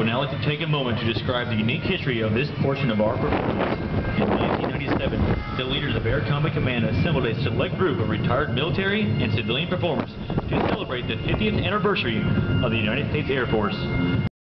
would now like to take a moment to describe the unique history of this portion of our performance. In 1997, the leaders of Air Combat Command assembled a select group of retired military and civilian performers to celebrate the 50th anniversary of the United States Air Force.